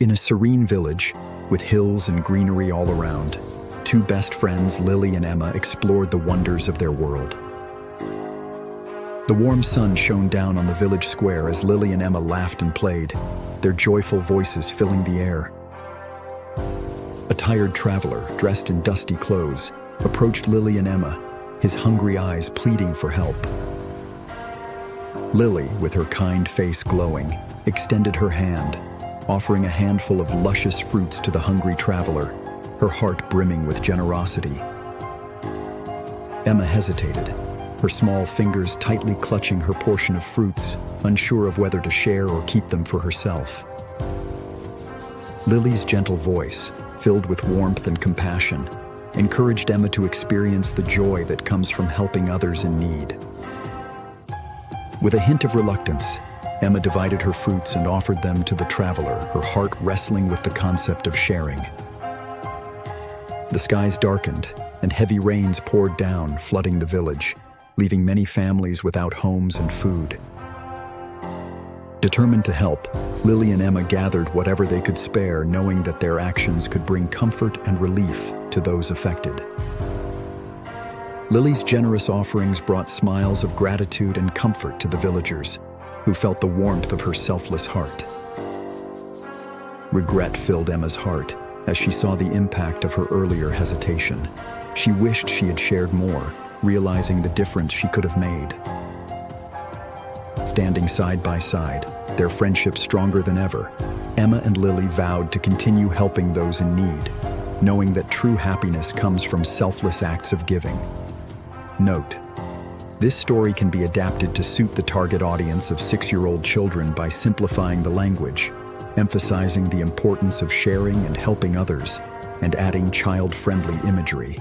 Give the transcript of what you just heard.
In a serene village, with hills and greenery all around, two best friends, Lily and Emma, explored the wonders of their world. The warm sun shone down on the village square as Lily and Emma laughed and played, their joyful voices filling the air. A tired traveler, dressed in dusty clothes, approached Lily and Emma, his hungry eyes pleading for help. Lily, with her kind face glowing, extended her hand, offering a handful of luscious fruits to the hungry traveler, her heart brimming with generosity. Emma hesitated, her small fingers tightly clutching her portion of fruits, unsure of whether to share or keep them for herself. Lily's gentle voice, filled with warmth and compassion, encouraged Emma to experience the joy that comes from helping others in need. With a hint of reluctance, Emma divided her fruits and offered them to the traveler, her heart wrestling with the concept of sharing. The skies darkened, and heavy rains poured down, flooding the village, leaving many families without homes and food. Determined to help, Lily and Emma gathered whatever they could spare, knowing that their actions could bring comfort and relief to those affected. Lily's generous offerings brought smiles of gratitude and comfort to the villagers, who felt the warmth of her selfless heart. Regret filled Emma's heart as she saw the impact of her earlier hesitation. She wished she had shared more, realizing the difference she could have made. Standing side by side, their friendship stronger than ever, Emma and Lily vowed to continue helping those in need, knowing that true happiness comes from selfless acts of giving. Note, this story can be adapted to suit the target audience of six-year-old children by simplifying the language, emphasizing the importance of sharing and helping others, and adding child-friendly imagery.